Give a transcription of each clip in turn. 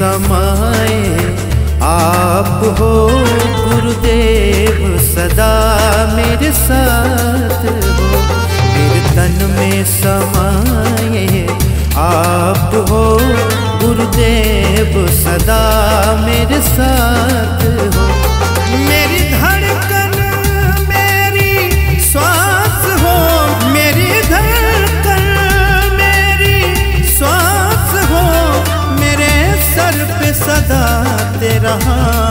समाए आप हो गुरुदेव, सदा मेरे साथ हो। मेरे तन में समाए आप हो गुरुदेव, सदा मेरे साथ रहा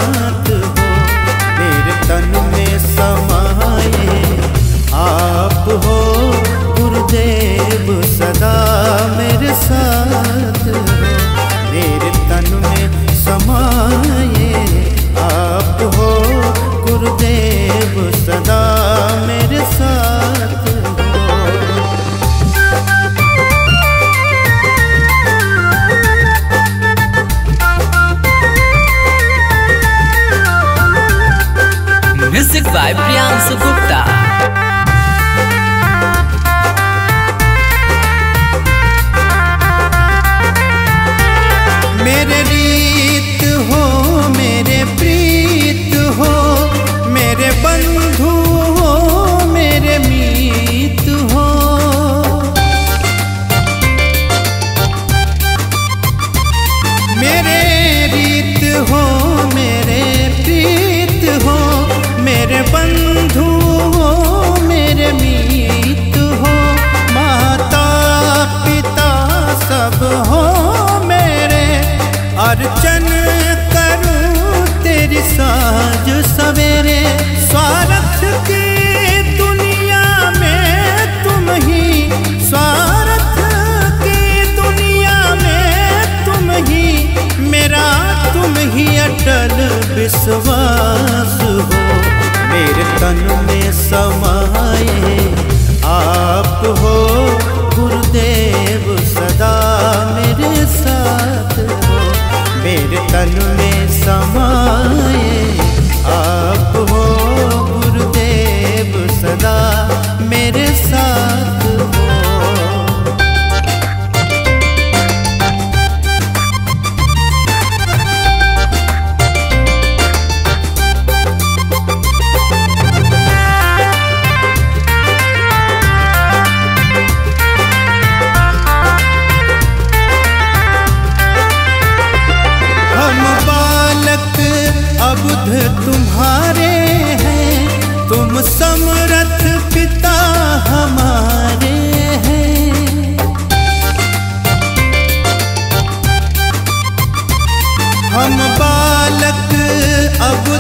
Vibe Brian Sukup अर्चन करूँ तेरी साज सवेरे, स्वार्थ की दुनिया में तुम ही, स्वार्थ की दुनिया में तुम ही, मेरा तुम ही अटल विश्वास हो। मेरे तन में समाए आप हो।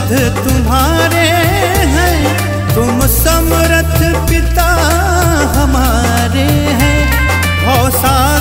पद तुम्हारे हैं। तुम समरथ पिता हमारे हैं। भौसा